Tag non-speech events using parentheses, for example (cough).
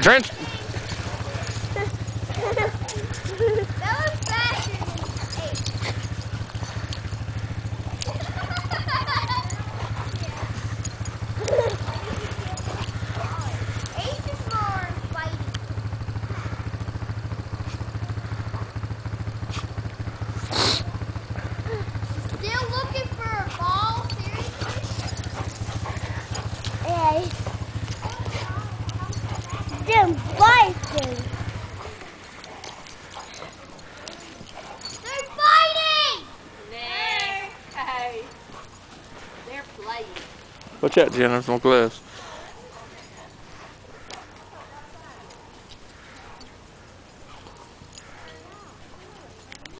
Trent. that (laughs) (laughs) (laughs) Them biking. They're fighting! Nah. Hey. They're playing. Watch out, Jenna. It's my glass.